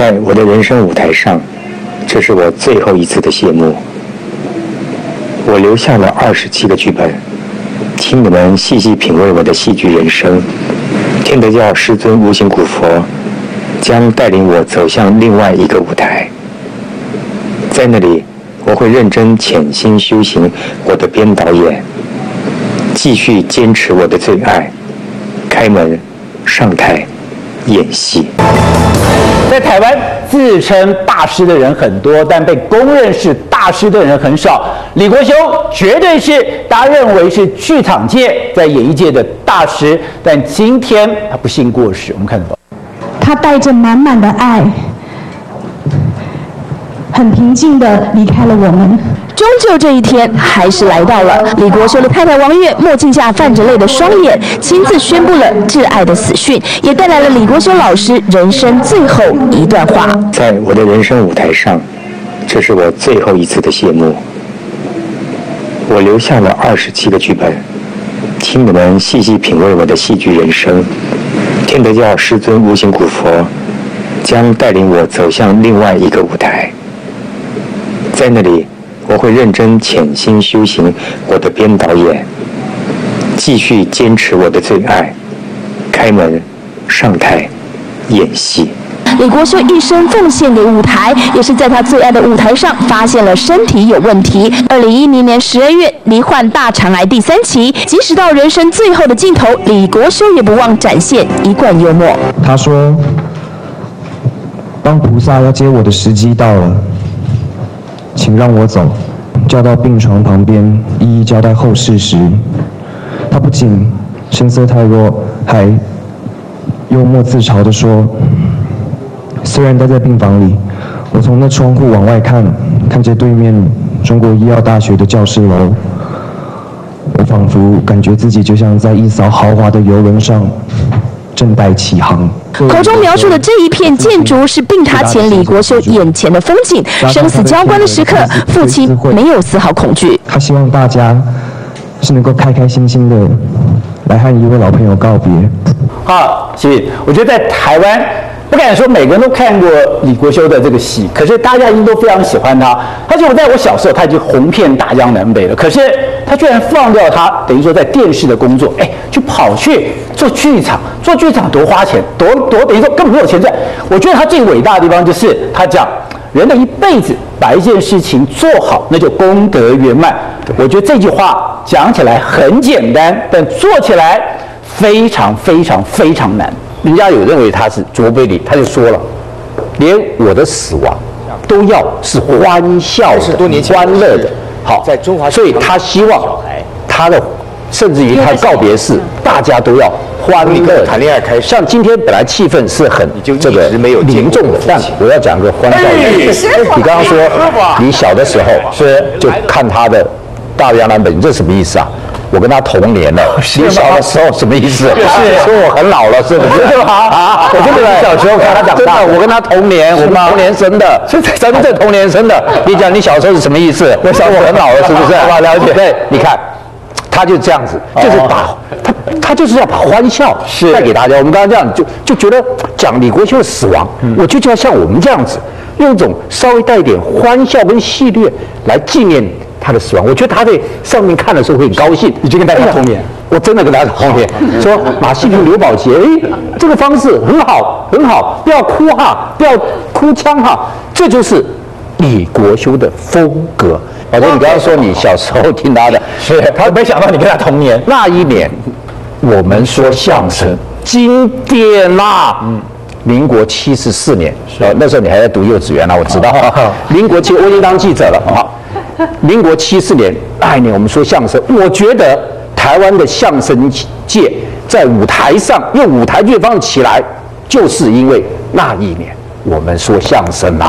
在我的人生舞台上，这是我最后一次的谢幕。我留下了二十七个剧本，请你们细细品味我的戏剧人生。天德教师尊无形古佛将带领我走向另外一个舞台，在那里，我会认真潜心修行我的编导演，继续坚持我的最爱，开门上台演戏。在台湾自称大师的人很多，但被公认是大师的人很少。李国修绝对是大家认为是剧场界在演艺界的大师，但今天他不幸过世。我们看到，他带着满满的爱，很平静的离开了我们。终究这一天还是来到了。李国修的太太王月墨镜下泛着泪的双眼，亲自宣布了挚爱的死讯，也带来了李国修老师人生最后一段话。在我的人生舞台上，这是我最后一次的谢幕。我留下了二十七个剧本，请你们细细品味我的戏剧人生。天德教师尊无形古佛将带领我走向另外一个舞台，在那里。我会认真潜心修行我的编导演，继续坚持我的最爱，开门上台演戏。李国修一生奉献给舞台，也是在他最爱的舞台上发现了身体有问题。二零一零年十二月罹患大肠癌第三期，即使到人生最后的尽头，李国修也不忘展现一贯幽默。他说：“当菩萨要接我的时机到了。”请让我走，叫到病床旁边，一一交代后事时，他不仅声色太弱，还幽默自嘲地说：“虽然待在病房里，我从那窗户往外看，看见对面中国医药大学的教室楼，我仿佛感觉自己就像在一艘豪华的游轮上。”正待起航。口中描述的这一片建筑是病榻前李国修眼前的风景。生死交关的时刻，父亲没有丝毫恐惧。他希望大家是能够开开心心的来和一位老朋友告别。好，谢谢。我觉得在台湾。不敢说每个人都看过李国修的这个戏，可是大家一定都非常喜欢他。而且我在我小时候他已经红遍大江南北了，可是他居然放掉他等于说在电视的工作，哎，就跑去做剧场。做剧场多花钱，多多等于说根本没有钱赚。我觉得他最伟大的地方就是他讲人的一辈子把一件事情做好，那就功德圆满。我觉得这句话讲起来很简单，但做起来非常非常非常难。人家有认为他是卓别林，他就说了，连我的死亡都要是欢笑的、欢乐的。好，在中华，所以他希望他的，甚至于他告别式，大家都要欢乐谈恋爱开始。像今天本来气氛是很这个凝重的，但我要讲个欢笑的。你刚刚说你小的时候是就看他的大江南北，这什么意思啊？我跟他同年了，你小的时候什么意思？说我很老了，是不是？啊，我真的小时候看他长大，我跟他同年，我们同年生的，真正同年生的。你讲你小时候是什么意思？我小我很老了，是不是？吧？了解。对，你看，他就这样子，就是把他他就是要把欢笑带给大家。我们刚刚这样就就觉得讲李国修的死亡，我就就要像我们这样子，用一种稍微带一点欢笑跟戏谑来纪念。他的死亡，我觉得他在上面看的时候会很高兴。你就跟大家同年，我真的跟大家同年，说马戏团刘宝杰，哎，这个方式很好，很好，不要哭哈，不要哭腔哈，这就是李国修的风格。宝杰，你刚刚说你小时候听他的，是他没想到你跟他同年。那一年，我们说相声经典啦，嗯，民国七十四年，呃，那时候你还在读幼稚园呢，我知道。民国七，我已经当记者了，好。民国七四年那一年，我们说相声，我觉得台湾的相声界在舞台上用舞台剧方式起来，就是因为那一年我们说相声了。